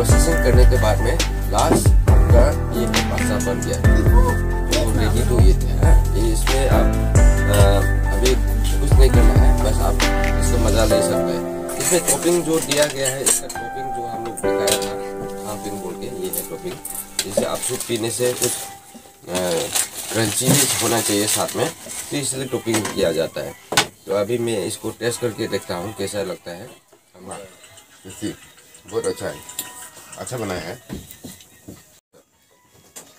Processing करने के बाद में लास्ट का ये पास्ता बन गया। तो रेडी ईट है ये इसमें आप आ, अभी कुछ नहीं करना है बस आप इसको मज़ा ले सकते हैं। इसमें टॉपिंग जो दिया गया है इसका टॉपिंग जो हम लोग बताया था टॉपिंग बोल के ये है टॉपिंग जिसे आप सूप पीने से कुछ क्रंची होना चाहिए साथ में तो इसलिए टॉपिंग किया जाता है। तो अभी मैं इसको टेस्ट करके देखता हूँ कैसा लगता है। टेस्टी बहुत अच्छा है। अच्छा बनाया है।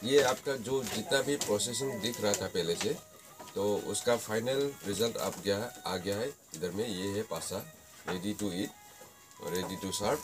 ये आपका जो जितना भी प्रोसेसिंग दिख रहा था पहले से तो उसका फाइनल रिज़ल्ट आप गया, आ गया है। इधर में ये है पासा ready to eat ready to serve